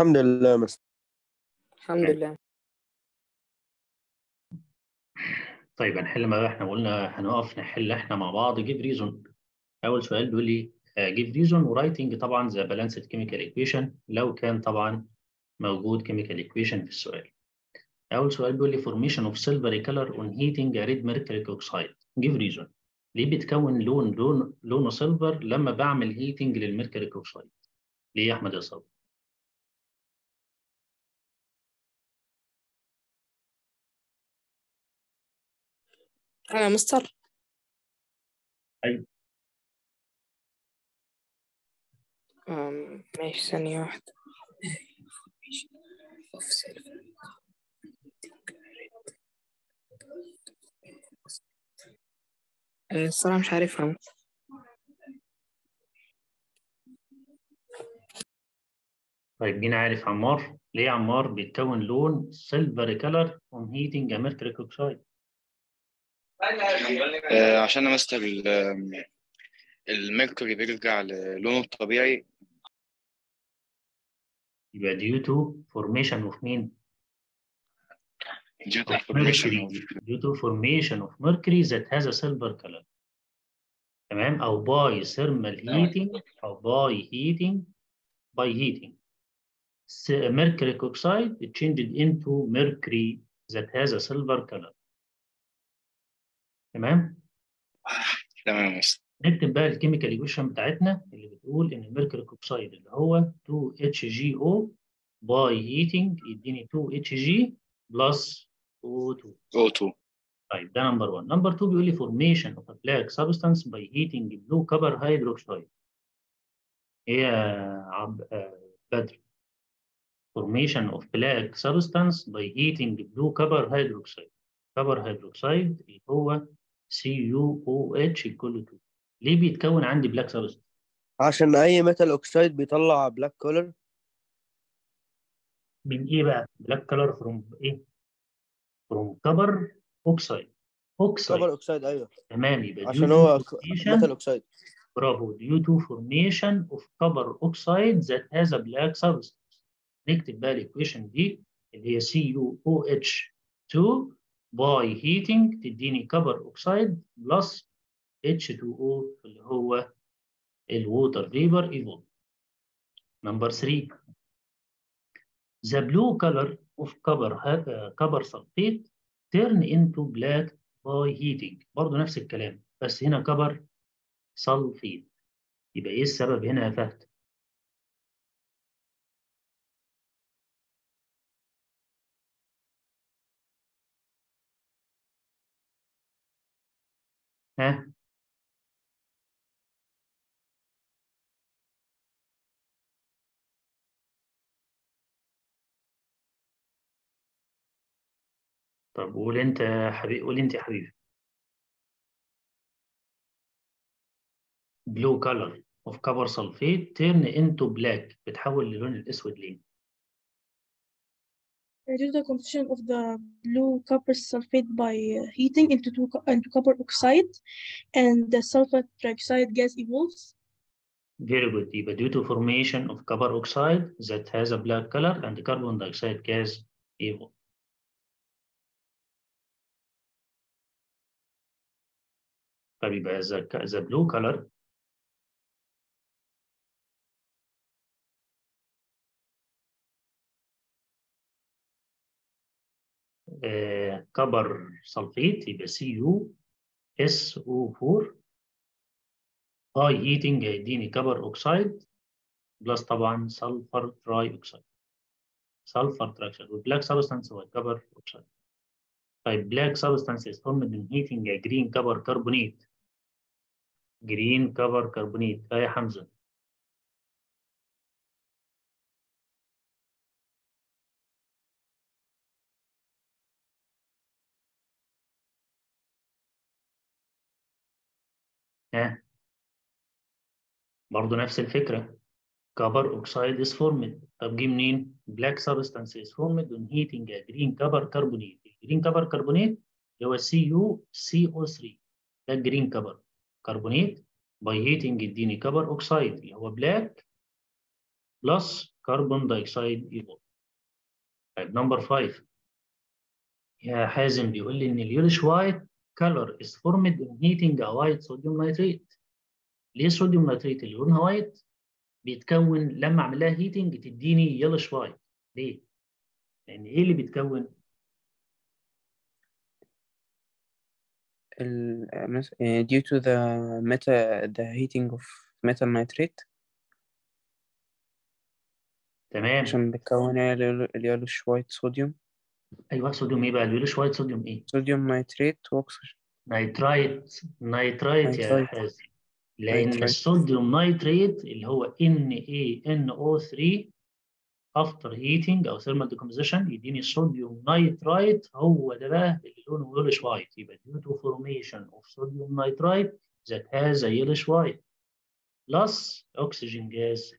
الحمد لله مستر الحمد لله. طيب هنحل ما إحنا قلنا هنقف نحل إحنا مع بعض. give reason أول سؤال بيقول لي give reason writing طبعا the balanced chemical equation لو كان طبعا موجود chemical equation في السؤال. أول سؤال بيقول لي formation of silvery color on heating a red mercury oxide. give reason. ليه بتكون لون لون لونه silver لما بعمل heating لل mercury oxide ليه يا أحمد يا صبري؟ أنا مستر. أيوة. أم، ماشي ثانية واحدة. أه، الصراحة مش عارفها. طيب مين عارف عمار. ليه عمار بيتكون لون color on heating a mercury oxide آه، عشان ال- الميركوري بيرجع للونه الطبيعي يبقى due to formation of مين due to formation of- due to formation of mercury that has a silver color تمام أو by thermal heating أو by heating by heating mercury oxide changed into mercury that has a silver color تمام؟ تمام. نكتب بقى ال chemical equation بتاعتنا اللي بتقول إن ال mercury oxide اللي هو 2HGO by heating يديني 2HG plus O2 O2 طيب ده number 1 number 2 بيقول لي a black substance by heating blue copper hydroxide. إيه يا عب آه، بدر؟ formation of black substance by heating blue copper hydroxide. copper hydroxide اللي هو سي يو أو اتش كله two ليه بيتكون عندي black substance عشان أي metal oxide بيطلع black color من إيه بقى؟ black color from إيه؟ from copper oxide oxide copper oxide أيوه. تمام يبقى عشان هو metal oxide برافو due to formation of copper oxide that has a black substance نكتب بقى ال equation دي اللي هي سي يو أو اتش 2 by heating تديني copper oxide plus H2O اللي هو ال water vapor evolve number 3 The blue color of copper uh, copper sulfate turn into black by heating برضه نفس الكلام بس هنا copper سلفيت يبقى إيه السبب هنا يا فهد؟ ها؟ طب قول أنت يا حبيبي قول أنت يا حبيبي blue color of copper sulfate turn into black بتحول للون الأسود ليه؟ due to the composition of the blue copper sulfate by uh, heating into, two, co- into copper oxide and the sulfur trioxide gas evolves. Very good. يبقى due to formation of copper oxide that has a black color and carbon dioxide gas evolve. طب يبقى the, the blue color copper sulfate يبقى Cu SO4 by heating هيديني copper oxide plus طبعا sulfur trioxide sulfur trioxide وال black substance هو ال copper oxide طيب black substance من heating a green copper carbonate. Green copper carbonate. آه يا حمزة. ها. برضه نفس الفكرة. copper oxide is formed طب جه منين؟ black substance is formed on heating green copper carbonate ال green copper carbonate اللي هو سي يو سي أو 3 ده green copper carbonate by heating اديني copper oxide اللي هو black plus carbon dioxide evolve طيب number 5 يا حازم بيقول لي إن ال yellowish white color is formed in heating a white sodium nitrate. ليه sodium nitrate اللي لونها white بيتكون لما اعمل لها heating تديني yellowish white ليه؟ لأن إيه اللي بيتكون؟ ال uh, due to the meta the heating of metal nitrate. تمام. عشان بتكون ال yellowish white sodium أيوه صوديوم إيه بقى؟ ال yellowish white sodium إيه؟ sodium nitrate و oxygen nitrite nitrite يا. حازم لأن nitrite. ال sodium nitrate اللي هو NaNO3 after heating أو thermal decomposition يديني sodium nitrite هو ده بقى اللي لونه yellowish white يبقى due to formation of sodium nitrite that has a yellowish white plus oxygen gas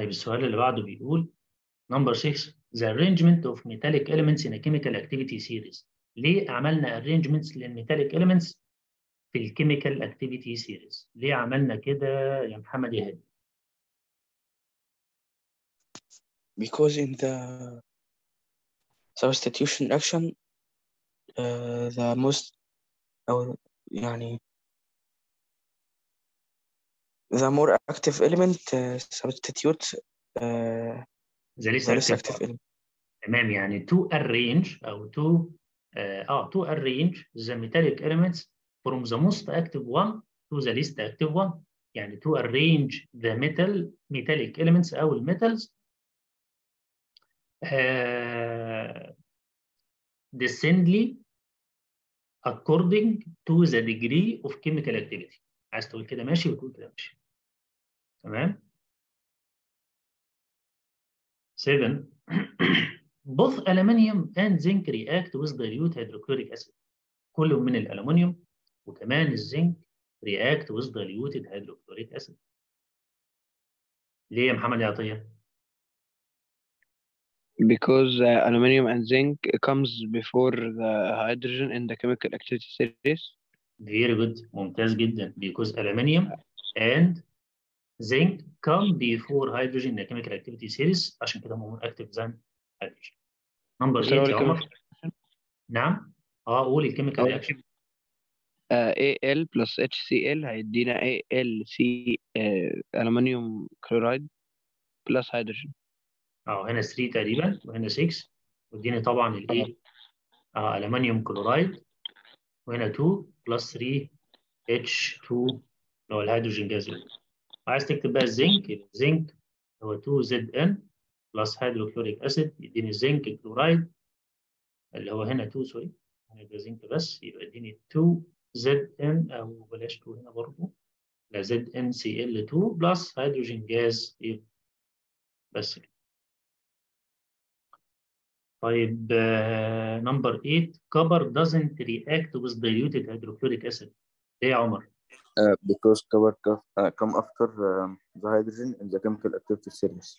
طيب السؤال اللي بعده بيقول number 6 the arrangement of metallic elements in a chemical activity series ليه عملنا arrangements لل metallic elements في ال chemical activity series ليه عملنا كده يا محمد يا هادي because in the substitution action uh, the most أو يعني the more active element uh, substitute uh, ذا ليس the less active element تمام يعني to arrange أو to آه آه, to arrange the metallic elements from the most active one to the least active one يعني to arrange the metal metallic elements أو الميتالز uh, descendly according to the degree of chemical activity عايز تقول كده ماشي وتقول كده ماشي تمام 7 both aluminium and zinc react with dilute hydrochloric acid كل من الألمنيوم وكمان الزنك react with diluted hydrochloric acid ليه يا محمد يا عطية؟ because uh, aluminum and zinc comes before the hydrogen in the chemical activity series Very good ممتاز جدا because aluminium and zinc come before hydrogen in chemical activity series عشان كده more active than hydrogen number 8 نعم. آه قول ال chemical reaction AL plus HCl هيدينا ALC aluminium chloride plus hydrogen آه هنا 3 تقريبا وهنا 6 ودينا طبعا الـ A آه، aluminium chloride وهنا 2 plus 3 H2 اللي ال hydrogen gas. عايز تكتب بقى ال zinc ال zinc هو 2 ZN plus hydrochloric acid يديني ال zinc chloride اللي هو هنا 2 sorry هنا ده زنك بس يبقى يديني 2 ZN أو بلاش 2 هنا برضه لا ZNCl2 بلس هيدروجين جاز بس كده. طيب نمبر 8 copper doesn't react with diluted hydrochloric acid. ليه يا عمر؟ Uh, because copper co- uh, come after um, the hydrogen in the chemical activity series.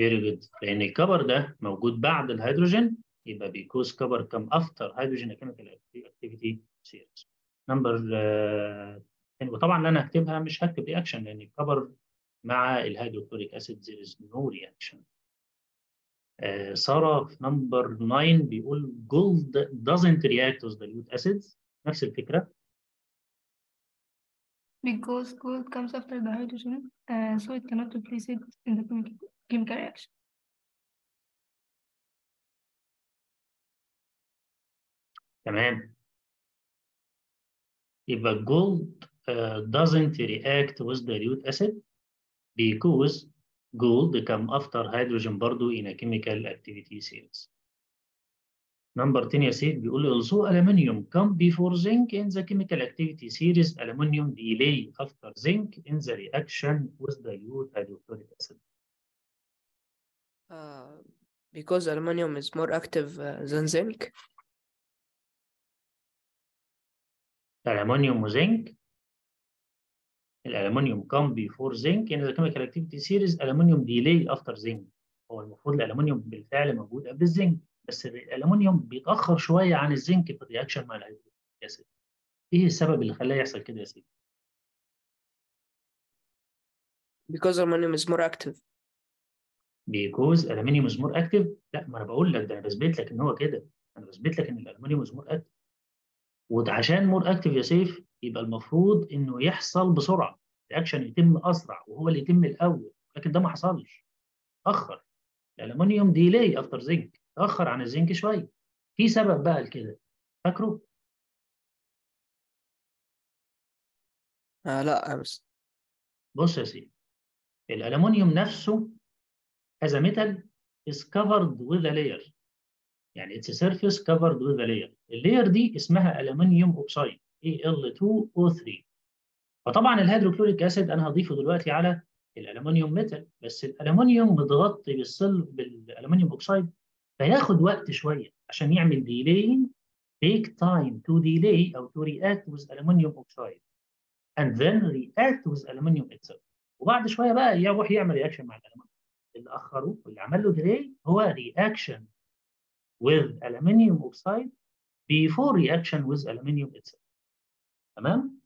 Very good لأن الكبر ده موجود بعد الهيدروجين يبقى because copper come after hydrogen chemical activity series. نمبر uh, وطبعا أنا هكتبها مش هكتب رياكشن لأن الكبر مع الهيدروكلوريك اسيد there is no reaction. آه سارة في نمبر 9 بيقول gold doesn't react with dilute acids نفس الفكرة Because gold comes after the hydrogen, uh, so it cannot replace it in the chemical, chemical reaction. تمام يبقى gold uh, doesn't react with dilute acid because gold come after hydrogen برضو in a chemical activity series. Number 10 يا سيد بيقول لي also aluminium come before zinc in the chemical activity series aluminium delay after zinc in the reaction with dilute hydrochloric acid. Uh, because aluminum is more active uh, than zinc. Aluminium و zinc ال aluminium come before zinc in the chemical activity series aluminium delay after zinc هو المفروض الالومنيوم بالفعل موجود قبل الزنك بس الالومنيوم بيتأخر شوية عن الزنك في ال reaction مع ال hydrogen acid إيه السبب اللي خلاه يحصل كده يا سيدي؟ because aluminum is more active. because aluminium is more active لا ما أنا بقول لك ده أنا بثبت لك إن هو كده. أنا بثبت لك إن ال aluminium is more active وعشان more active يا سيف يبقى المفروض إنه يحصل بسرعة. الاكشن يتم أسرع وهو اللي يتم الأول لكن ده ما حصلش. اتاخر ال aluminium delay after zinc اتاخر عن الزنك شوية. في سبب بقى لكده. فاكره؟ آه لا بس بص يا سيدي. الالومنيوم نفسه as a metal is covered with a layer. يعني it's a surface covered with a layer. ال layer دي اسمها aluminium oxide Al2O3 فطبعا ال hydrochloric acid أنا هضيفه دلوقتي على ال aluminium metal بس الألمنيوم متغطي بالصل بال aluminium oxide فياخد وقت شوية عشان يعمل delay take time to delay أو to react with aluminum oxide and then react with aluminum itself. وبعد شوية بقى يروح يعمل رياكشن مع الألمنيوم. اللي أخره واللي عمل له ديلي هو reaction with aluminum oxide before reaction with aluminum itself. تمام؟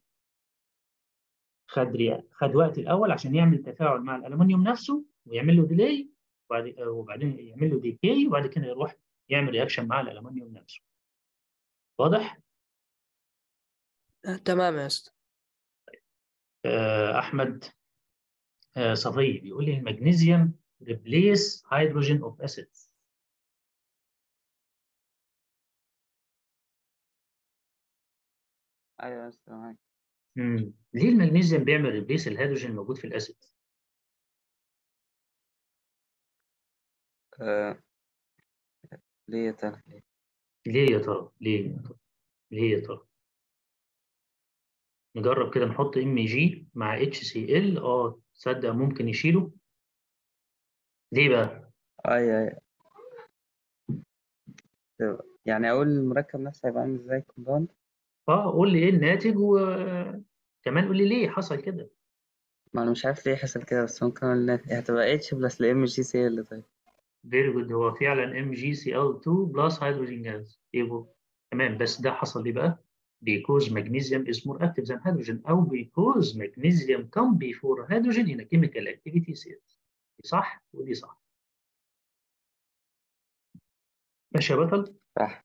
خد. خد وقت الأول عشان يعمل تفاعل مع الالومنيوم نفسه ويعمل له ديلي وبعدين يعمل له decay وبعد كده يروح يعمل reaction مع الالومنيوم نفسه. واضح؟ آه تمام يا أستاذ. آه أحمد آه صفي بيقول لي ال magnesium replace hydrogen of acids. أيوه يا مم. ليه المغنيسيوم بيعمل replace ال hydrogen الموجود في ال acid؟ آه، ليه يا ترى؟ ليه؟ ليه يا ترى؟ ليه يا ترى؟ ليه يا ترى؟ نجرب كده نحط Mg مع HCl. آه تصدق ممكن يشيله. ليه بقى؟ أيوه طب، يعني أقول المركب نفسه هيبقى عامل إزاي compound آه قول لي إيه الناتج وكمان قول لي ليه حصل كده. ما أنا مش عارف ليه حصل كده بس ممكن أقول هتبقى H plus ال MgCl طيب. very good هو فعلا MgCl 2 plus hydrogen gas أيوه تمام. بس ده حصل ليه بقى؟ magnesium is more active than hydrogen. أو because magnesium come before hydrogen in a chemical activity series دي صح ودي صح. ماشي يا بطل؟ صح.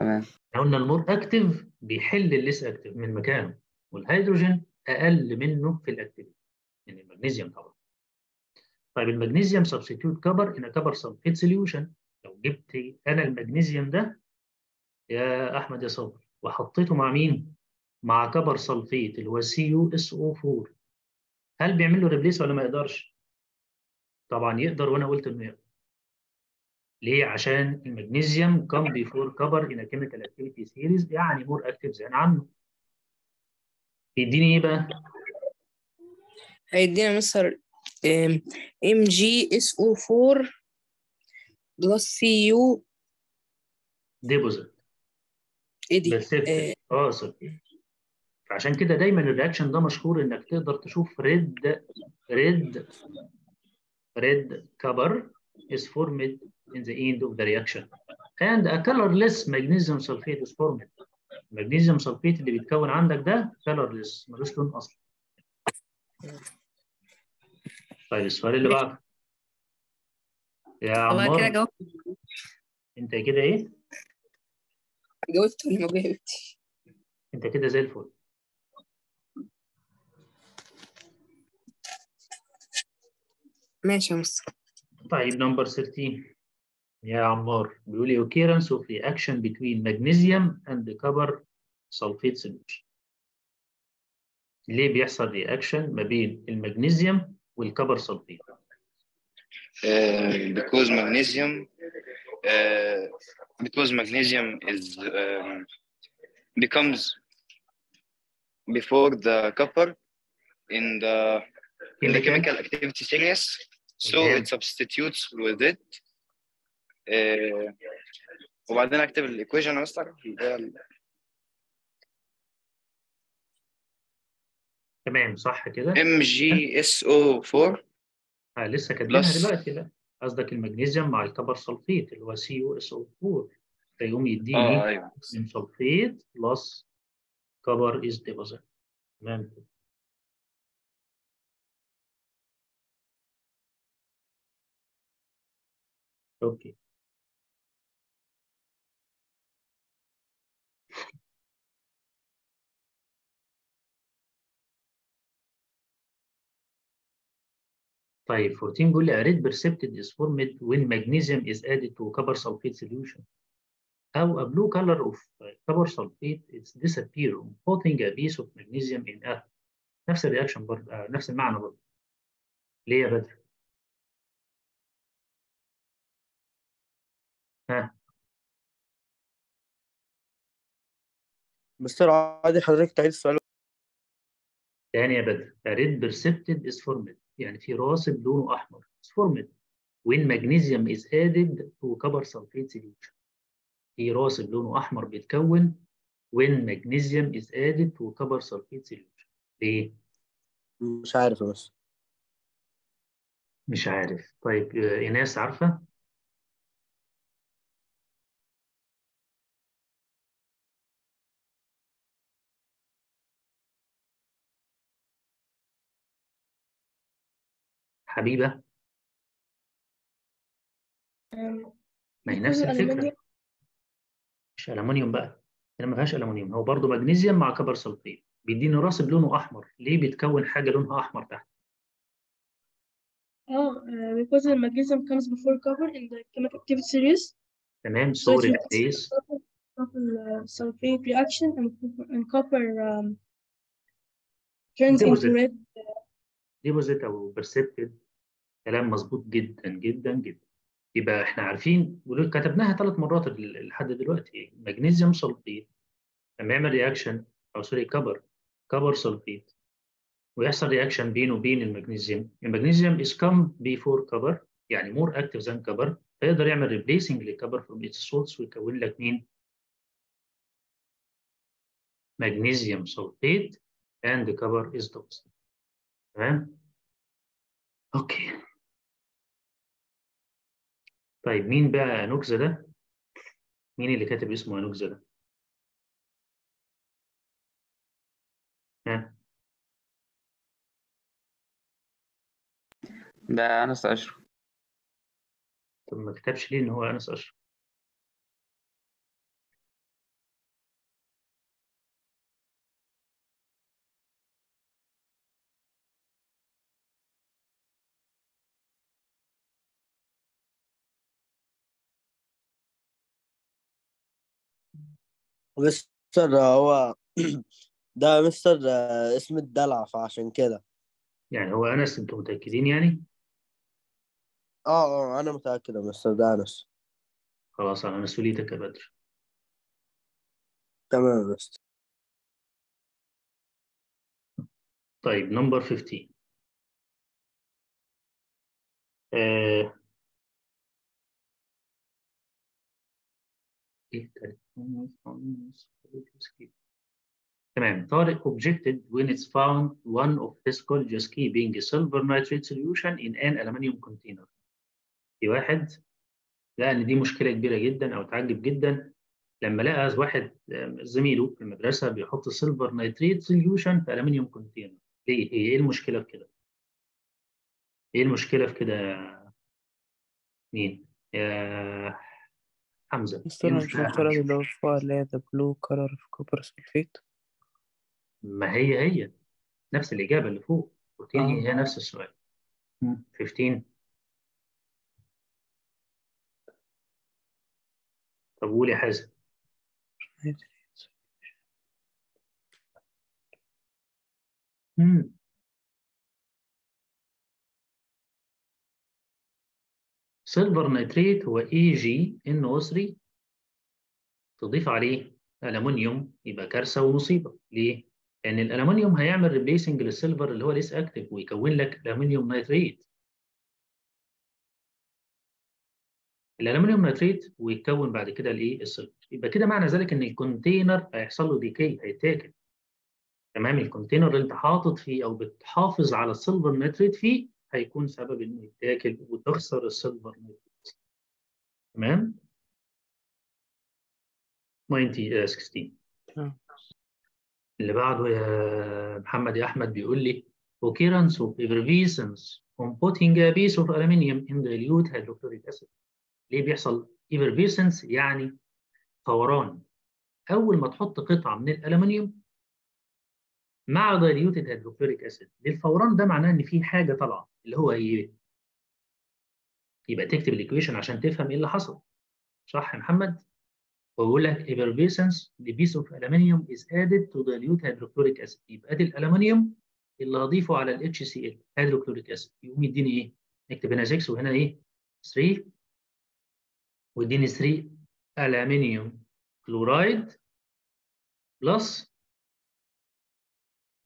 تمام. قلنا ال more active بيحل ال less active من مكانه. والهيدروجين أقل منه في ال activity يعني المغنيسيوم طبعا. طيب المغنيسيوم substitute copper in copper sulfate solution لو جبت أنا المغنيسيوم ده يا أحمد يا صبري وحطيته مع مين؟ مع copper sulfate اللي هو CuSO 4 هل بيعمل له replace ولا ما يقدرش؟ طبعا يقدر وأنا قلت إنه يقدر ليه؟ عشان المغنيسيوم before copper in a chemical activity series يعني more active زي عنه. يديني إيه بقى؟ هيدينا مستر آم جي اس أو 4 بلس سي يو ديبوزيت إيه دي؟ آه. فعشان كده دايما ال reaction ده مشهور إنك تقدر تشوف red red red copper is formed in the end of the reaction. And a colorless magnesium sulfate is formed المغنيسيوم سلفيت اللي بيتكون عندك ده colorless ملوش لون أصلا. طيب السؤال اللي بعده. يا والله كده عمار. جاوبت. انت كده إيه؟ جاوبت ولا ما جاوبتش؟ انت كده زي الفل. ماشي يا مستر طيب نمبر 13 يا عمار. بيقول لي occurrence of reaction between magnesium and copper sulfate solution. ليه بيحصل رياكشن ما بين المغنيسيوم والكبر سلفيت Uh, because magnesium uh, because magnesium is um, becomes before the copper in the in the chemical activity series so Okay. it substitutes with it uh, وبعدين اكتب الايكويشن يا مستر تمام صح كده؟ MgSO4 آه لسه كاتبينها. دلوقتي لا. قصدك المغنيسيوم مع ال copper sulfate اللي هو CuSO 4 فيقوم يديني آه أيوه. magnesium sulfate plus copper is deposit. تمام كده. أوكي. طيب 14 بيقول لي red precipitate is formed when magnesium is added to copper sulfate solution أو a blue color of copper sulfate is disappear on putting a piece of magnesium in earth نفس الرياكشن برضه آه، نفس المعنى برضه ليه يا بدر؟ ها مستر عادي حضرتك تعيد السؤال تاني يا بدر red precipitate is formed يعني في راسب لونه أحمر is formed when magnesium is added to copper sulfate solution في راسب لونه أحمر بيتكون when magnesium is added to copper sulfate solution ليه؟ مش عارف مستر مش عارف طيب آه، إيناس حبيبة Um, ما هي نفس الفكرة مش ألمونيوم بقى هنا ما فيهاش ألمونيوم هو برضه مغنيسيوم مع كبر سلفيت بيديني راسب لونه أحمر ليه بيتكون حاجة لونها أحمر تحت oh uh, because the magnesium comes before copper in the chemical activity series تمام so it so reacts with replace copper, copper uh, sulfate reaction and, and copper um, turns into red deposit أو precipitated كلام مظبوط جدا جدا جدا. يبقى إحنا عارفين ولو- كتبناها ثلاث مرات لحد دلوقتي. magnesium sulfate لما يعمل reaction أو sorry copper copper sulfate ويحصل reaction بينه وبين المغنيسيوم. المغنيسيوم is come before copper يعني more active than copper. فيقدر يعمل replacing ل copper from its salts ويكون لك مين؟ magnesium sulfate and the cover is toxic. تمام؟ أوكي. طيب مين بقى انوكزا ده؟ مين اللي كاتب اسمه انوكزا ده؟ ها؟ ده أنس أشرف. طب ما كتبش ليه إن هو أنس أشرف؟ مستر هو ده مستر آه، اسم الدلع فعشان كده. يعني هو أنس أنتوا متأكدين يعني؟ آه آه أنا متأكد يا مستر ده أنس. خلاص على مسؤوليتك يا بدر. تمام يا مستر. طيب نمبر 15 آه. إيه تاني؟ تمام طارق objected when it's found one of his colleagues keeping a silver nitrate solution in an aluminum container في واحد لقى ان دي مشكلة كبيرة جدا أو تعجب جدا لما لقى واحد زميله في المدرسة بيحط silver nitrate solution في aluminum container ليه؟ إيه المشكلة في كده؟ إيه المشكلة في كده مين؟ يا حمزة مستر مش المفترض؟ اللي هو فوق اللي هي the blue color of copper sulfate ما هي هي نفس الإجابة اللي فوق. 14 هي آه. هي نفس السؤال. 15 طب قول يا حازم. مم. silver nitrate هو AgNO 3 تضيف عليه ألمنيوم يبقى كارثة ومصيبة. ليه؟ لأن الألمنيوم هيعمل replacing لل silver اللي هو less active ويكون لك aluminum nitrate ال aluminum nitrate ويتكون بعد كده الايه؟ ال silver يبقى كده معنى ذلك إن ال container هيحصل له decay هيتاكل. تمام؟ ال container اللي أنت حاطط فيه أو بتحافظ على ال silver nitrate فيه هيكون سبب إنه يتاكل وتخسر ال silver nitrate تمام؟ 90 آه، 16 آه. اللي بعده يا محمد يا أحمد بيقول لي occurrence of effervescence from putting a piece of aluminium in dilute hydrochloric acid. ليه بيحصل effervescence يعني فوران. أول ما تحط قطعة من الالومنيوم مع diluted hydrochloric acid. للفوران ده معناه إن في حاجة طالعة. اللي هو إيه يبقى تكتب ال equation عشان تفهم إيه اللي حصل. صح يا محمد؟ ويقول لك effervescence the piece of aluminium is added to dilute hydrochloric acid. يبقى أدي الالومنيوم اللي هضيفه على ال HCl hydrochloric acid. يقوم يديني إيه؟ نكتب هنا 6 وهنا إيه؟ 3 ويديني 3 الومنيوم كلورايد بلس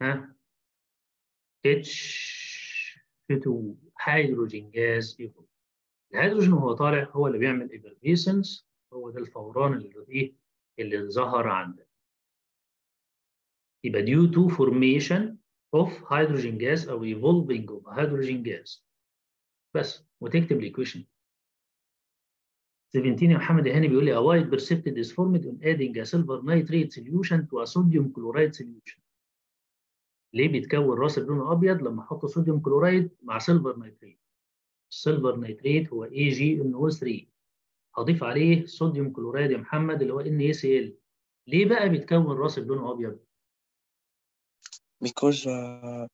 ها؟ H2 hydrogen gas يفضل الهيدروجين وهو طالع هو اللي بيعمل effervescence هو ده الفوران اللي إيه اللي ظهر عندك يبقى due to formation of hydrogen gas أو evolving of hydrogen gas بس وتكتب ال equation 17 يا محمد هاني بيقول لي a white precipitate is formed on adding a silver nitrate solution to a sodium chloride solution ليه بيتكون راسب لونه ابيض لما أحط sodium chloride مع silver nitrate ال silver nitrate هو AgNO 3 هضيف عليه sodium chloride يا محمد اللي هو NaCl ليه بقى بيتكون راسب لونه ابيض because uh,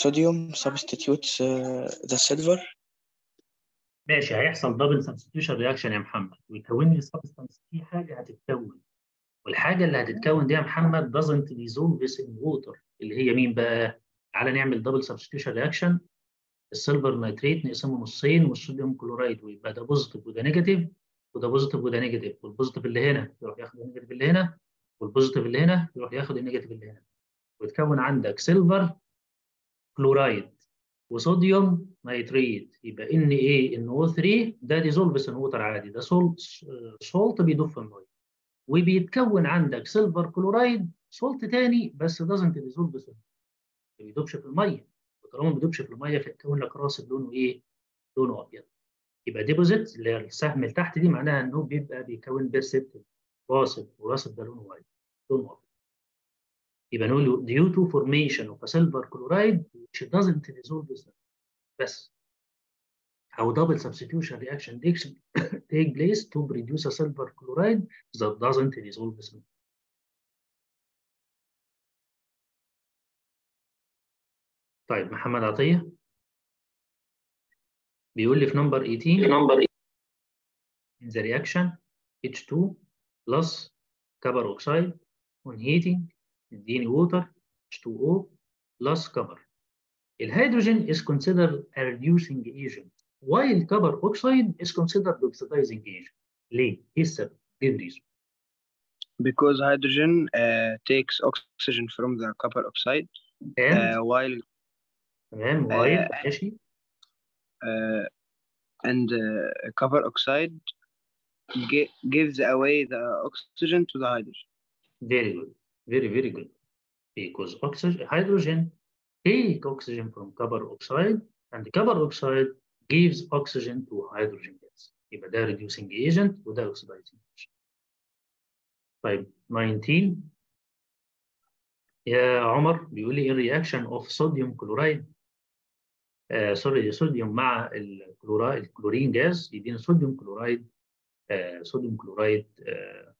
sodium substitutes uh, the silver. ماشي هيحصل double substitution reaction يا محمد. ويكون لي substance في حاجة هتتكون. والحاجة اللي هتتكون دي يا محمد doesn't dissolve in water اللي هي مين بقى؟ تعالى نعمل double substitution reaction ال silver nitrate نقسمه نصين وال sodium chloride ويبقى ده positive وده negative وده positive وده negative وال positive اللي هنا يروح ياخد ال negative اللي هنا وال positive اللي هنا يروح ياخد ال negative اللي هنا. وتكون عندك silver chloride و sodium nitrate. يبقى N A N O 3 ده dissolves in water عادي. ده salt salt بيدوب في المية. وبيتكون عندك silver chloride salt تاني بس doesn't dissolves ما بيدوبش في المية. وطالما ما بيدوبش في المية فيتكون لك راسب لونه إيه؟ لونه أبيض. يبقى deposit اللي هي السهم اللي تحت دي معناها إنه بيبقى بيكون بيرسبت راسب وراسب ده لونه white لونه أبيض. يبقى نقول due to formation of a silver chloride which doesn't بس. How double substitution reaction takes take place to produce a silver chloride that doesn't dissolve the cement. طيب محمد عطية بيقول لي في نمبر 18 نمبر in the reaction H2 plus copper oxide on heating اديني water H2O plus copper الهيدروجين is considered a reducing agent while copper oxide is considered oxidizing agent ليه؟ ايه السبب؟ ايه الريزون؟ because hydrogen uh, takes oxygen from the copper oxide and uh, while تمام uh, while ماشي uh, and uh, copper oxide gi- gives away the oxygen to the hydrogen. very good very very good because oxygen hydrogen take oxygen from copper oxide and copper oxide gives oxygen to hydrogen gas يبقى ده reducing agent وده oxidizing agent طيب 19 يا عمر بيقول لي in reaction of sodium chloride آه سوري صوديوم مع الكلورايد الكلورين جاز يدينا صوديوم كلورايد آه صوديوم كلورايد آه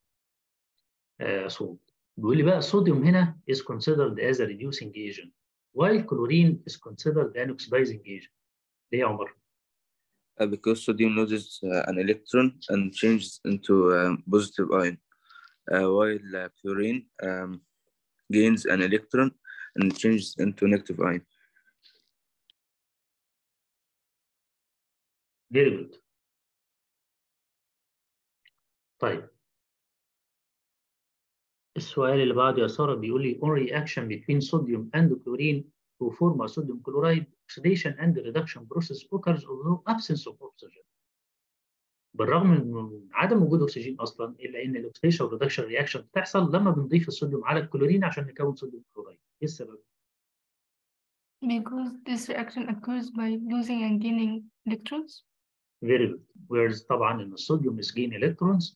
آه صوت بيقول لي بقى الصوديوم هنا is considered as a reducing agent while chlorine is considered an oxidizing agent ليه يا عمر؟ Uh, because sodium loses uh, an electron and changes into um, positive ion, uh, while uh, chlorine um, gains an electron and changes into negative ion. very good طيب السؤال اللي بعده يا سارة بيقول لي on reaction between sodium and chlorine to form a sodium chloride oxidation and reduction process occurs although absence of oxygen بالرغم من عدم وجود اكسجين أصلا الا ان ال oxidation وال reduction reaction بتحصل لما بنضيف الصوديوم على الكلورين عشان نكون sodium chloride إيه السبب؟ Because this reaction occurs by losing and gaining electrons. very good whereas طبعا ان الصوديوم is gain electrons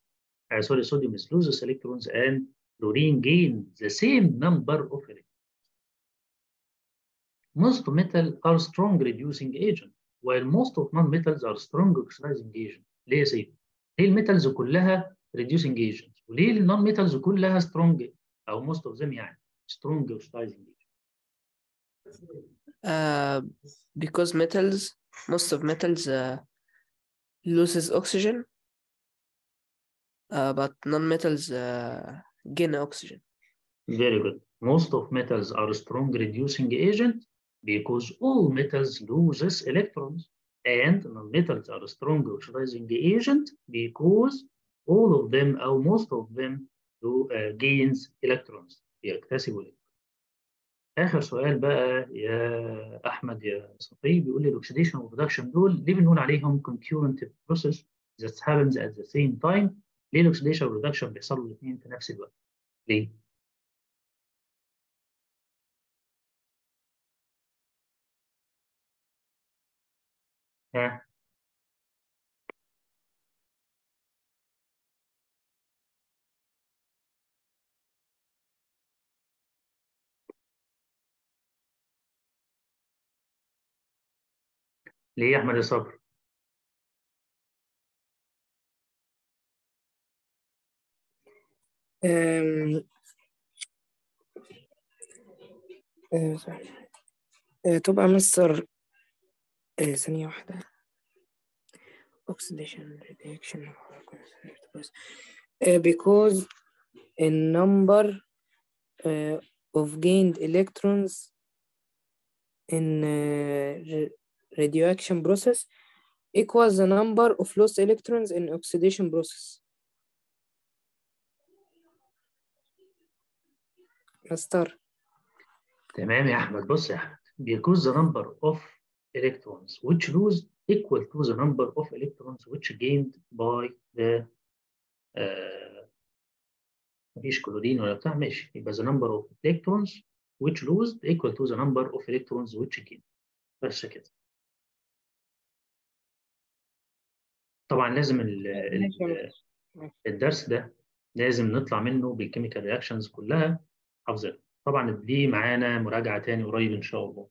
uh, sorry, sodium loses electrons and fluorine gain the same number of electrons. Most metal are strong reducing agent, while most of non-metals are strong oxidizing agent. ليه يا سيدي؟ ليه الميتالز كلها reducing agent؟ وليه النون ميتالز كلها strong أو most of them يعني strong oxidizing agent؟ Uh, because metals, most of metals uh, loses oxygen, uh, but non-metals uh, gain oxygen. Very good. Most of metals are strong reducing agent because all metals loses electrons and non-metals are strong oxidizing agent because all of them or most of them do, uh, gains electrons بيكتسبوا. آخر سؤال بقى يا أحمد يا صفي بيقول لي ال oxidation وال reduction دول ليه بنقول عليهم concurrent process that happens at the same time؟ ليه ال oxidation وال reduction بيحصلوا الاثنين في نفس الوقت؟ ليه؟ ليه يا أحمد يا صبر؟ أم... أه، أه، تبقى مصر أه، ثانية واحدة oxidation reaction uh, because a number uh, of gained electrons in uh, radioaction process equals the number of lost electrons in oxidation process. مستر تمام يا أحمد بص يا أحمد because the number of electrons which lose equal to the number of electrons which gained by the uh, مفيش كلورين ولا بتاع ماشي يبقى the number of electrons which lose equal to the number of electrons which gained بس كده طبعا لازم ال ال الدرس ده لازم نطلع منه بال chemical reactions كلها حافظينها طبعا دي معانا مراجعة تاني قريب إن شاء الله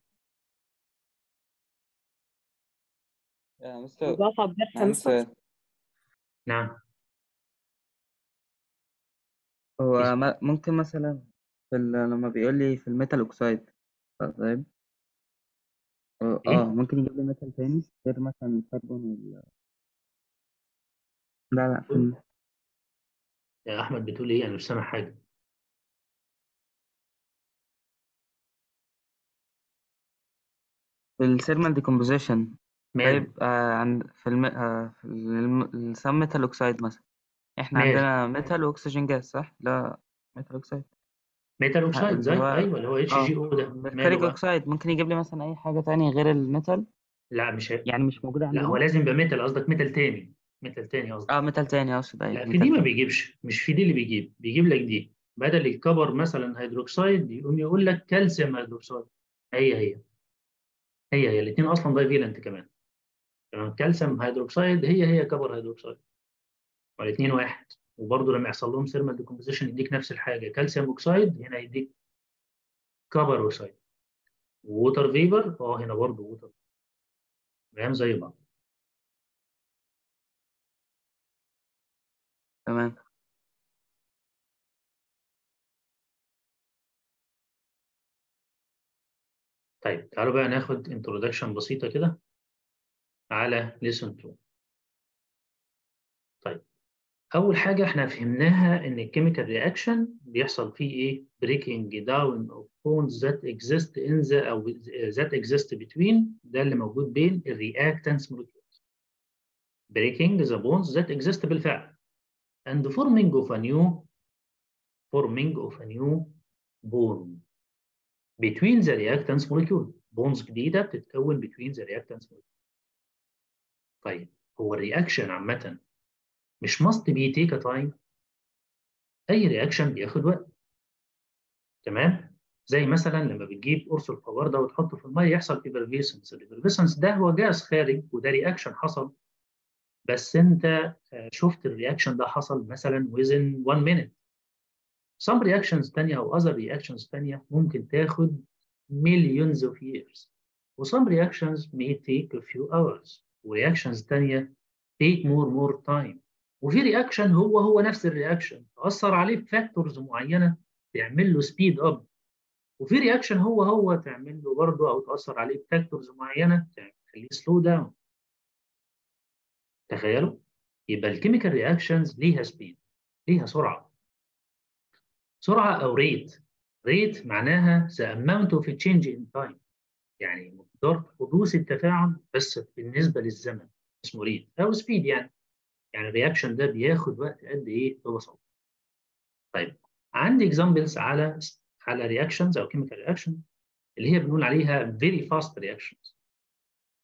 يا مستر. إضافة بدرس عندي مستر سؤال. نعم. هو ممكن مثلا في ال- لما بيقول لي في ال metal oxide. طيب. آه إيه؟ آه، ممكن يجيب لي metal تاني غير مثلا الكربون وال لا لا في يا أحمد بتقول إيه؟ أنا مش سامع حاجة. في ال thermal decomposition. ماله طيب آه عند في الم... آه في السم ميتال اوكسايد مثلا. إحنا ماله عندنا ميتال واكسجين جاز صح؟ لا ميتال اوكسايد ميتال اللي زي هو أيوه اللي هو اتش جي أو ده. ماله بقى. اوكسايد ممكن يجيب لي مثلا أي حاجة تاني غير الميتال لا مش هي... يعني مش موجودة لا هو عندنا لازم يبقى ميتال قصدك ميتال تاني. ميتال تاني قصدك. آه ميتال تاني أقصد. أيوه لا في دي ما بيجيبش. مش في دي اللي بيجيب. بيجيب لك دي. بدل الكبر مثلا هيدروكسيد يقوم يقول لك كالسيوم هيدروكسيد هي هي. هي هي. الاثنين أصلا divalent كمان. calcium hydroxide هي هي copper hydroxide والاثنين واحد. وبرضه لما يحصل لهم thermal decomposition يديك نفس الحاجة. calcium oxide هنا يديك copper oxide و water vapor آه هنا برضه water تمام زي بعض. تمام. طيب تعالوا بقى ناخد introduction بسيطة كده. على lesson 2 طيب اول حاجة إحنا فهمناها ان ال chemical reaction بيحصل فيه إيه breaking down of bonds that exist in the أو that exist between ده اللي موجود بين ال reactants molecules breaking the bonds that exist بالفعل and forming of a new forming of a new bond between the reactants molecule bonds جديده بتتكون between the reactants molecule طيب هو ال reaction عامة مش must be take a time. أي reaction بياخد وقت. تمام؟ زي مثلا لما بتجيب قرص الفوار ده وتحطه في المية يحصل effervescence ال effervescence ده هو جاز خارج وده reaction حصل. بس أنت آه، شفت ال reaction ده حصل مثلا within 1 minute. Some reactions تانية أو other reactions تانية ممكن تاخد millions of years. و some reactions may take a few hours. و reactions تانية. Take more more time. وفي reaction هو هو نفس ال reaction تأثر عليه ب factors معينة تعمل له speed up وفي reaction هو هو تعمل له برضه أو تأثر عليه ب factors معينة تخليه slow down تخيلوا؟ يبقى ال chemical reactions ليها speed ليها سرعة. سرعة أو rate rate معناها the amount of change in time. يعني مقدار حدوث التفاعل بس بالنسبة للزمن اسمه rate أو speed يعني. يعني ال reaction ده بياخد وقت قد إيه ببساطة طيب عندي examples على على reactions أو chemical reaction اللي هي بنقول عليها very fast reactions.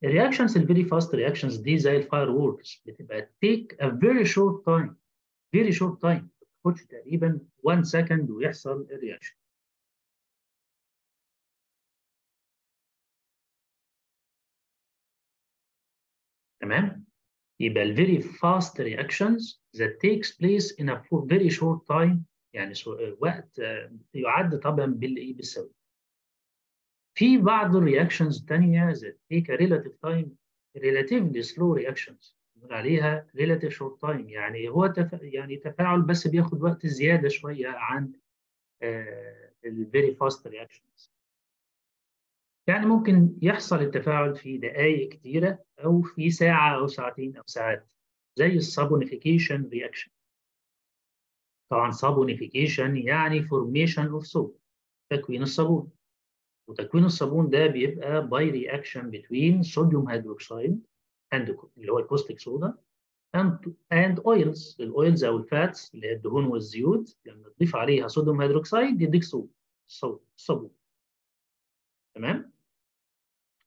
ال reactions ال very fast reactions دي زي ال fireworks بتبقى take a very short time very short time ما بتاخدش تقريبا 1 second ويحصل ال reaction تمام يبقى ال very fast reactions that takes place in a very short time يعني وقت آه، يعد طبعا بالايه بالثواني في بعض الرياكشنز الثانية that take a relative time relatively slow reactions بنقول عليها relative short time يعني هو تف... يعني تفاعل بس بياخد وقت زياده شوية عن ال very fast reactions يعني ممكن يحصل التفاعل في دقائق كتيرة أو في ساعة أو ساعتين أو ساعات زي ال saponification reaction طبعا saponification يعني formation of soap تكوين الصابون. وتكوين الصابون ده بيبقى by reaction بين sodium hydroxide and اللي هو ال caustic soda and oils. ال oils أو ال fats اللي هي الدهون والزيوت لما تضيف عليها sodium hydroxide يديك soap صابون. تمام؟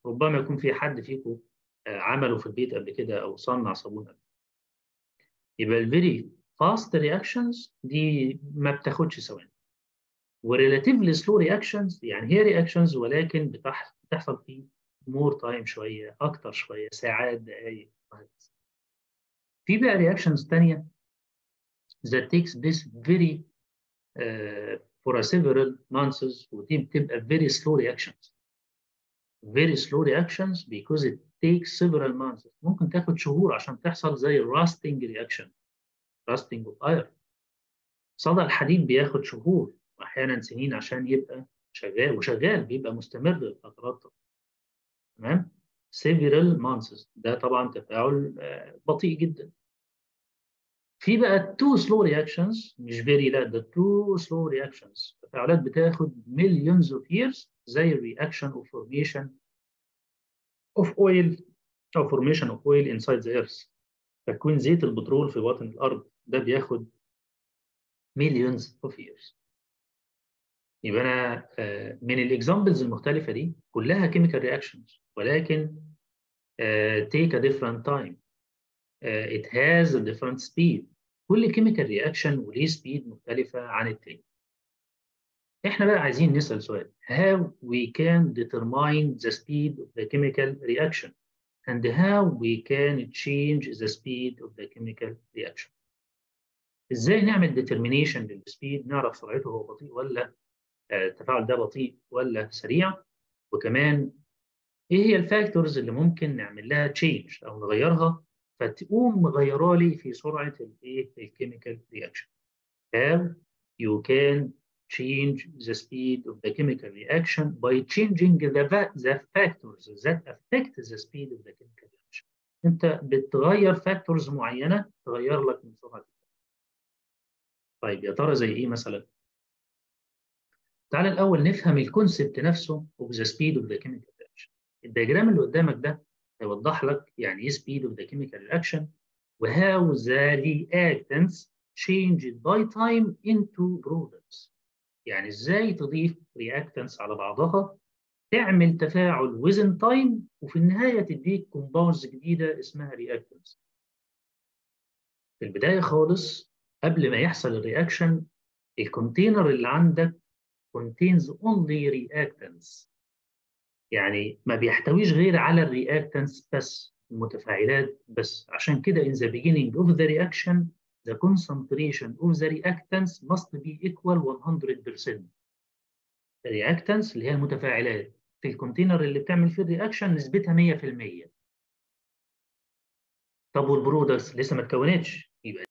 ربما يكون في حد فيكم آه، عمله في البيت قبل كده أو صنع صابون قبل يبقى ال very fast reactions دي ما بتاخدش ثواني. و relatively slow reactions يعني هي reactions ولكن بتح- بتحصل في more time شوية أكتر شوية ساعات دقائق وهكذا. في بقى reactions ثانية that takes this very uh, for a several months ودي بتبقى very slow reactions. Very slow reactions because it takes several months. ممكن تاخد شهور عشان تحصل زي rusting reaction rusting of iron صدى الحديد بياخد شهور واحيانا سنين عشان يبقى شغال وشغال بيبقى مستمر لفترات. تمام؟ Several months. ده طبعا تفاعل آه، بطيء جدا. في بقى two slow reactions مش very لا ده two slow reactions. تفاعلات بتاخد millions of years. زي ال reaction of formation of oil أو formation of oil inside the earth تكوين زيت البترول في باطن الأرض ده بياخد millions of years يبقى آه، من الإكزامبلز المختلفة دي كلها chemical reactions ولكن آه، a different time آه، it has a different speed كل chemical reaction وليه speed مختلفة عن التاني إحنا بقى عايزين نسأل سؤال. How we can determine the speed of the chemical reaction? And how we can change the speed of the chemical reaction? إزاي نعمل determination لل speed نعرف سرعته هو بطيء ولا آه، التفاعل ده بطيء ولا سريع؟ وكمان إيه هي ال factors اللي ممكن نعمل لها change أو نغيرها؟ فتقوم مغيره لي في سرعة الإيه؟ ال chemical reaction how you can change the speed of the chemical reaction by changing the, the factors that affect the speed of the chemical reaction انت بتغير factors معينه تغير لك من سرعه طيب يا ترى زي إيه مثلا تعال الأول نفهم ال concept نفسه of the speed of the chemical reaction ال diagram اللي قدامك ده هيوضح لك يعني إيه speed of the chemical reaction و how the reactants changed by time into products يعني إزاي تضيف reactants على بعضها تعمل تفاعل within time وفي النهاية تديك compounds جديدة اسمها reactants في البداية خالص قبل ما يحصل ال reaction ال container اللي عندك contains only reactants يعني ما بيحتويش غير على ال reactants بس المتفاعلات بس. عشان كده in the beginning of the reaction the concentration of the reactants must be equal 100% ال reactants اللي هي المتفاعلات في ال container اللي بتعمل فيه ال reaction نسبتها 100% طب وال products لسه ما اتكونتش؟ يبقى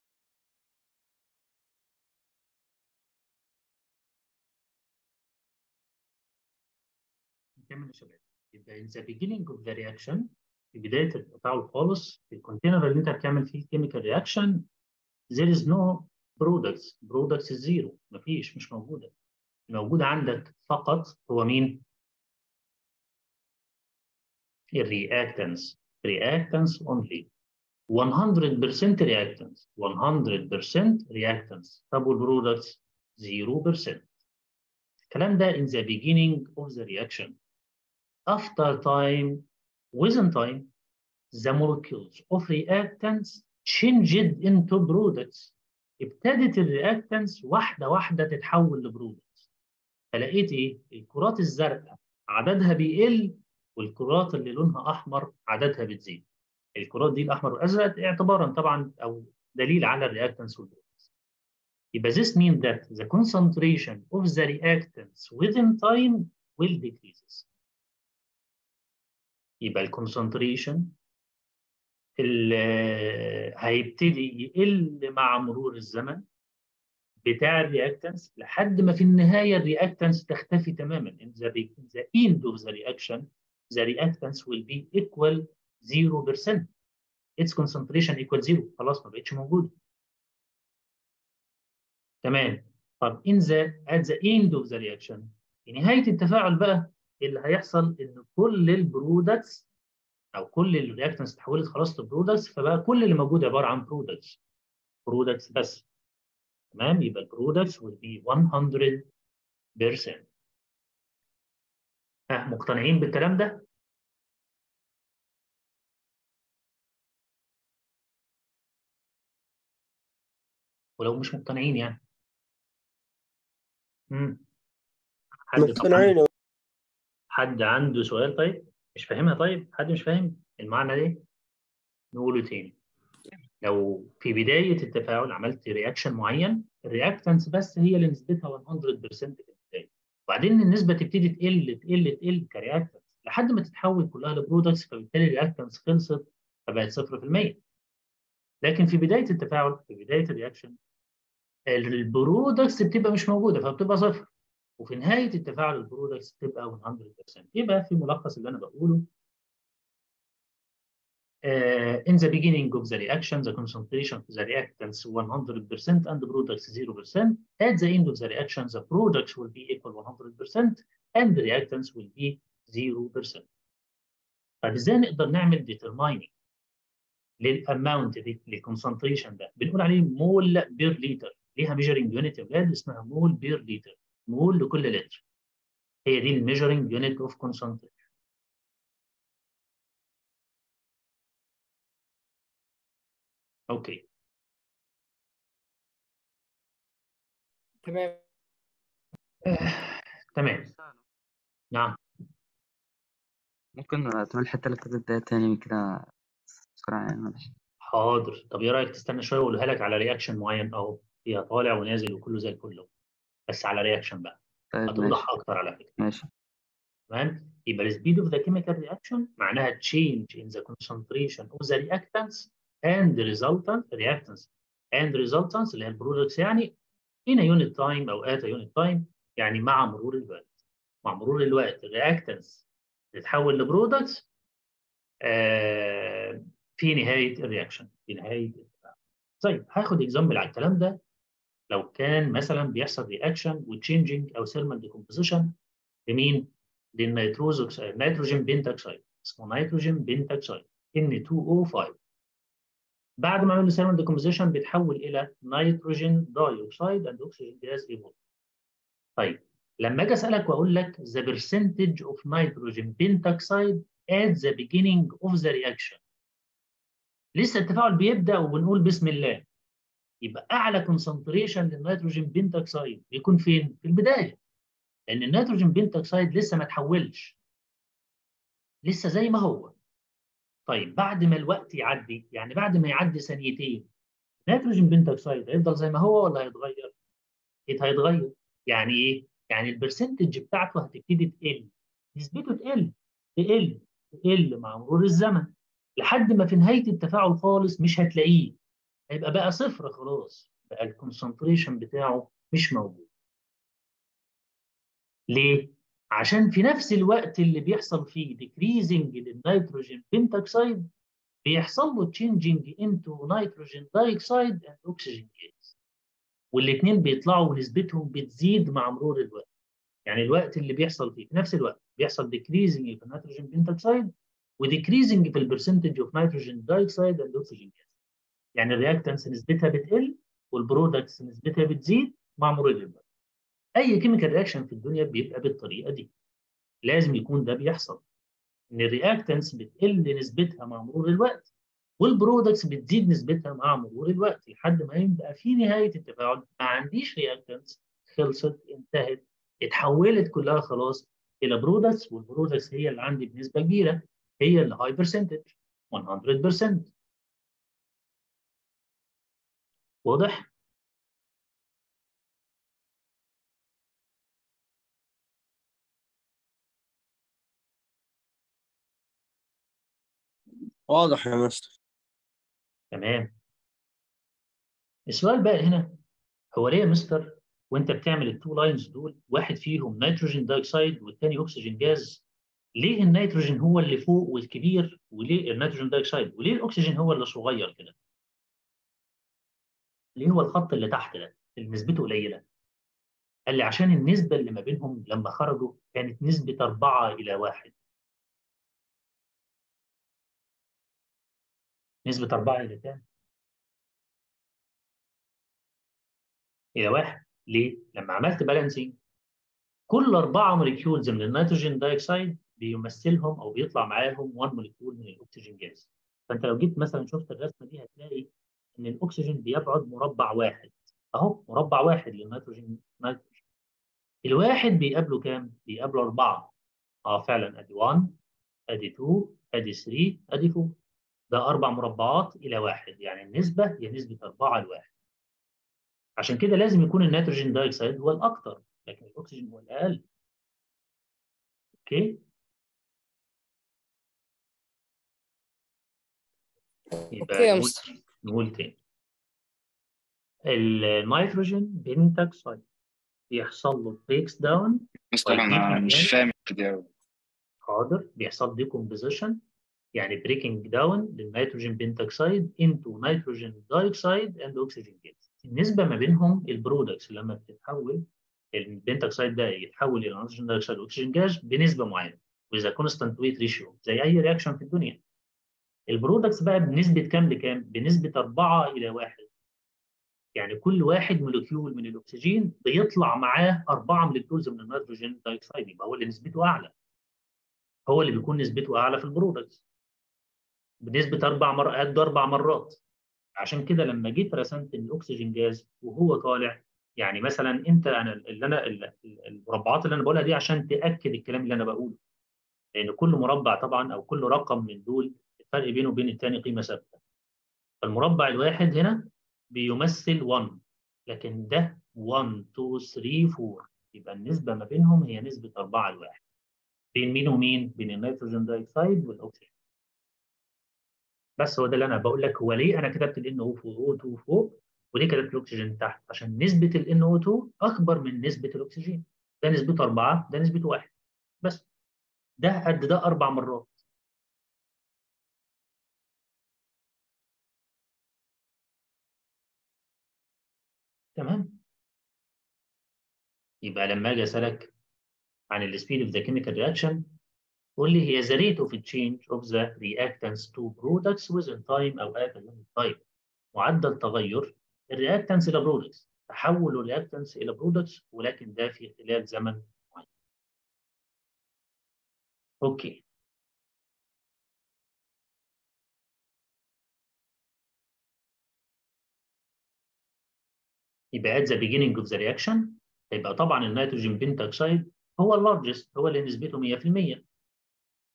نكمل يا شباب. يبقى in the beginning of the reaction في بداية التفاعل خالص في ال container اللي انت بتعمل فيه chemical reaction there is no products products zero مفيش مش موجودة الموجود عندك فقط هو مين؟ ال reactants reactants only 100% reactants 100% reactants طب وال products 0% الكلام ده in the beginning of the reaction after time within time the molecules of reactants changed into products ابتدت ال reactants واحدة واحدة تتحول ل products فلقيت إيه؟ الكرات الزرقاء عددها بيقل والكرات اللي لونها أحمر عددها بتزيد. الكرات دي الأحمر والأزرق اعتبارا طبعا أو دليل على ال reactants وال products يبقى this means that the concentration of the reactants within time will decreases. يبقى ال concentration هيبتدي يقل مع مرور الزمن بتاع ال reactants لحد ما في النهاية ال reactants تختفي تماما. In the, the end of the reaction the reactants will be equal 0% its concentration equal 0 خلاص ما بقتش موجودة. تمام. طب in the at the end of the reaction في نهاية التفاعل بقى اللي هيحصل إن كل ال products أو كل ال reactants اتحولت خلاص ل products فبقى كل اللي موجود عبارة عن products products بس. تمام؟ يبقى ال products will be 100% ها مقتنعين بالكلام ده؟ ولو مش مقتنعين يعني. امم مقتنعين. حد عنده سؤال طيب؟ مش فاهمها. طيب حد مش فاهم المعنى ده؟ نقوله تاني. لو في بداية التفاعل عملت reaction معين ال reactants بس هي اللي نسبتها 100% في البداية. وبعدين النسبة تبتدي تقل تقل تقل ك reactants لحد ما تتحول كلها ل products فبالتالي ال reactants خلصت فبقت 0% لكن في بداية التفاعل في بداية ال reaction ال products بتبقى مش موجودة فبتبقى صفر. وفي نهاية التفاعل ال products بتبقى 100% يبقى في ملخص اللي أنا بقوله Uh, in the beginning of the reaction, the concentration of the reactants 100% and the products 0%. At the end of the reaction, the products will be equal 100% and the reactants will be 0%. طب إزاي نقدر نعمل determining دي لل concentration ده بنقول عليه mole per liter ليها measuring unit يا أولاد اسمها mole per liter مول لكل لتر هي دي ال measuring unit of concentration. okay. تمام. تمام. نعم. ممكن تقول الحتة اللي فاتت ده تاني كده بسرعة يعني معلش. حاضر. طب إيه رأيك تستنى شوية وأقولها لك على reaction معين أهو. فيها طالع ونازل وكله زي الفل بس على reaction بقى. طيب هتوضح أكتر على فكرة. ماشي. تمام؟ يبقى ال speed of the chemical reaction معناها change in the concentration of the reactants and the resultant reactants. And resultants اللي هي ال products يعني in a unit time أو at a unit time يعني مع مرور الوقت. مع مرور الوقت. ال reactants تتحول ل products آه في نهاية ال reaction في نهاية طيب هاخد example على الكلام ده. لو كان مثلا بيحصل reaction و changing أو thermal decomposition لمين؟ لل nitrous nitrogen pentoxide اسمه nitrogen pentoxide N2O5 بعد ما عمل thermal decomposition بيتحول إلى nitrogen dioxide and oxygen gas evolve طيب لما أجي أسألك وأقول لك the percentage of nitrogen pentoxide at the beginning of the reaction. لسه التفاعل بيبدأ وبنقول بسم الله. يبقى أعلى concentration لل nitrogen pentoxide بيكون فين؟ في البداية. لأن ال nitrogen pentoxide لسه ما تحولش. لسه زي ما هو. طيب بعد ما الوقت يعدي يعني بعد ما يعدي ثانيتين nitrogen pentoxide هيفضل زي ما هو ولا هيتغير؟ أكيد هيتغير. يعني إيه؟ يعني ال percentage بتاعته هتبتدي تقل. نسبته تقل. تقل. تقل مع مرور الزمن. لحد ما في نهاية التفاعل خالص مش هتلاقيه. هيبقى بقى صفر خلاص. بقى ال concentration بتاعه مش موجود. ليه؟ عشان في نفس الوقت اللي بيحصل فيه decreasing لل nitrogen pentoxide بيحصل له changing into nitrogen dioxide and oxygen gas. والاثنين بيطلعوا ونسبتهم بتزيد مع مرور الوقت. يعني الوقت اللي بيحصل فيه في نفس الوقت بيحصل decreasing في ال nitrogen pentoxide و decreasing في ال percentage of nitrogen dioxide and oxygen gas يعني ال reactants نسبتها بتقل وال products نسبتها بتزيد مع مرور الوقت. أي chemical reaction في الدنيا بيبقى بالطريقة دي. لازم يكون ده بيحصل. إن ال reactants بتقل نسبتها مع مرور الوقت وال products بتزيد نسبتها مع مرور الوقت لحد ما يبقى في نهاية التفاعل. ما عنديش reactants خلصت انتهت اتحولت كلها خلاص إلى products وال products هي اللي عندي بنسبة كبيرة. هي اللي high percentage 100% واضح؟ واضح يا مستر. تمام. السؤال بقى هنا هو ليه يا مستر وانت بتعمل ال two lines دول واحد فيهم nitrogen dioxide والثاني oxygen gas ليه النيتروجين هو اللي فوق والكبير وليه ال nitrogen dioxide وليه الأكسجين هو اللي صغير كده؟ ليه هو الخط اللي تحت ده اللي نسبته قليلة. قال لي عشان النسبة اللي ما بينهم لما خرجوا كانت نسبة 4 إلى 1 نسبة 4 إلى كام؟ إلى 1 ليه؟ لما عملت balancing كل أربعة molecules من ال nitrogen dioxide بيمثلهم أو بيطلع معاهم 1 molecule من ال oxygen gas. فأنت لو جيت مثلا شفت الرسمة دي هتلاقي إن الأكسجين بيبعد مربع واحد. أهو مربع واحد للنيتروجين نيتروجين. الواحد بيقابله كام؟ بيقابله أربعة. أه فعلا أدي 1 أدي 2 أدي 3 أدي 4. ده أربع مربعات إلى واحد، يعني النسبة هي نسبة 4 لواحد. عشان كده لازم يكون ال nitrogen dioxide هو الأكثر. لكن الأكسجين هو الأقل okay يبقى okay يا مستر نقول تاني. ال nitrogen pentoxide بيحصل له breaks down مستر أنا مش فاهم دي أوي. حاضر بيحصل decomposition يعني breaking down لل nitrogen pentoxide into nitrogen dioxide and oxygen gas النسبة ما بينهم ال products لما بتتحول ال pentoxide ده يتحول إلى nitrogen dioxide و oxygen gas بنسبة معينة with a constant weight ratio زي أي reaction في الدنيا. ال products بقى بنسبة كام لكام؟ بنسبة 4 إلى 1 يعني كل واحد molecule من الأكسجين بيطلع معاه 4 molecules من ال nitrogen dioxide يبقى هو اللي نسبته أعلى. هو اللي بيكون نسبته أعلى في ال products بنسبة أربع مرات قد أربع مرات. عشان كده لما جيت رسمت ال oxygen gas وهو طالع يعني مثلا أنت أنا اللي أنا ال- ال- المربعات اللي أنا بقولها دي عشان تأكد الكلام اللي أنا بقوله. لأن كل مربع طبعا أو كل رقم من دول الفرق بينه وبين الثاني قيمة ثابتة. فالمربع الواحد هنا بيمثل 1 لكن ده 1 2 3 4 يبقى النسبة ما بينهم هي نسبة 4 لواحد. بين مين ومين؟ بين ال nitrogen dioxide والاكسجين بس هو ده اللي أنا بقول لك هو ليه أنا كتبت ال NO2 فوق وليه كتبت الاكسجين تحت؟ عشان نسبة ال NO2 أكبر من نسبة الاكسجين ده نسبته 4 ده نسبته 1 بس ده قد ده أربع مرات. تمام. يبقى لما آجي أسألك عن ال speed of the chemical reaction قول لي هي the rate of change of the reactants to products within time أو given time. معدل تغير ال reactants إلى products تحول ال reactants إلى products ولكن ده في خلال زمن معين. okay. يبقى at the beginning of the reaction هيبقى طبعا ال nitrogen pentoxide هو ال largest هو اللي نسبته 100%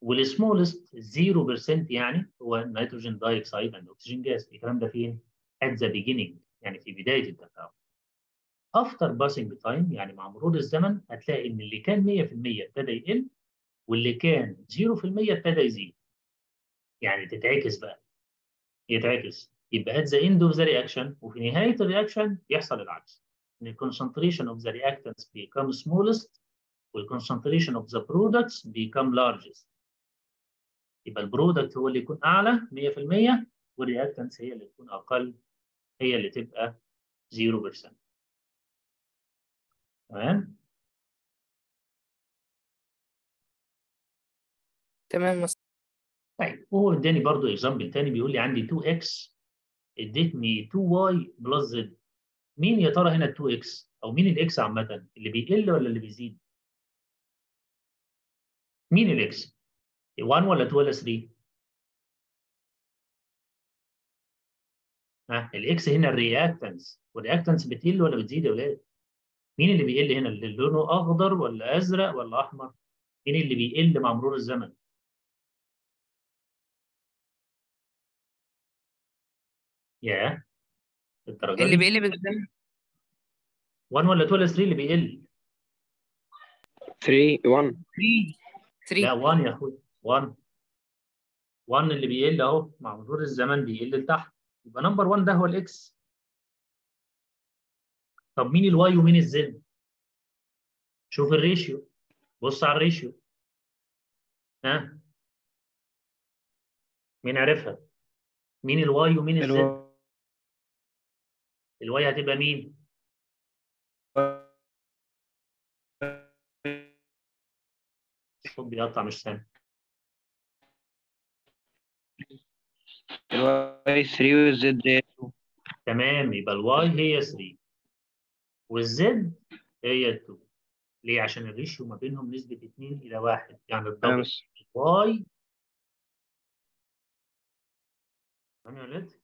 وال smallest 0% يعني هو nitrogen dioxide and oxygen gas الكلام ده فين؟ at the beginning يعني في بداية التفاعل. after passing time يعني مع مرور الزمن هتلاقي إن اللي كان 100% ابتدى يقل واللي كان 0% ابتدى يزيد. يعني تتعكس بقى. يتعكس يبقى at the end of the reaction وفي نهاية ال reaction يحصل العكس. إن ال concentration of the reactants become smallest وال concentration of the products become largest. يبقى ال product هو اللي يكون أعلى 100% وال reactants هي اللي تكون أقل هي اللي تبقى 0% تمام تمام طيب وهو اداني برضو example تاني بيقول لي عندي 2x ادتني 2y plus z. مين يا ترى هنا ال 2x أو مين ال x عامة؟ اللي بيقل ولا اللي بيزيد؟ مين ال x 1 ولا 2 ولا 3 ها ال x هنا ال reactants وال reactants بتقل ولا بتزيد يا ولاد مين اللي بيقل هنا؟ اللي لونه أخضر ولا أزرق ولا أحمر؟ مين اللي بيقل مع مرور الزمن؟ ياه الدرجه اللي بيقل بالزمن 1 ولا 2 ولا 3 اللي بيقل؟ 3 1 3 لا 1 يا اخويا 1 1 اللي بيقل أهو مع مرور الزمن بيقل لتحت. يبقى number 1 ده هو ال x طب مين ال y ومين ال z شوف ال ratio بص على ال ratio ها؟ مين عرفها؟ مين ال y ومين ال z ال y هتبقى مين؟ الصوت بيقطع مش سامع ال y 3 وال z 2 تمام يبقى ال y هي 3 وال z هي 2 ليه؟ عشان ال ratio ما بينهم نسبة 2 إلى 1 يعني ال double ال y تمام يا ولاد؟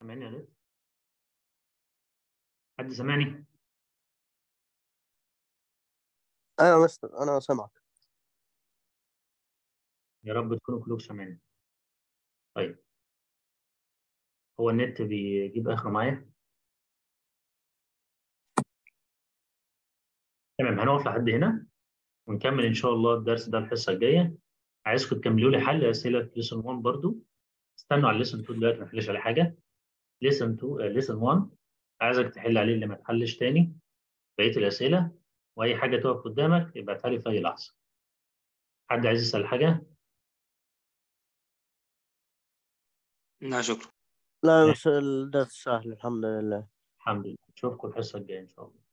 تمام يا ولاد حد سامعني؟ يا مستر أنا سامعك. يا رب تكونوا كلكم سامعين. طيب. هو النت بيجيب اخره معايا؟ تمام هنقف لحد هنا ونكمل إن شاء الله الدرس ده الحصة الجاية. عايزكم تكملوا لي حل أسئلة ليسن 1 برضو. استنوا على ليسن 2 دلوقتي ما نحلش عليه حاجة. ليسن 2 ليسن 1 عايزك تحل عليه اللي ما اتحلش تاني. بقية الأسئلة. وأي حاجة تقف قدامك ابعتها لي في اي لحظة. حد عايز يسأل حاجة؟ لا شكرا. لا مستر الدرس سهل الحمد لله. الحمد لله. نشوفكم الحصة الجاية إن شاء الله.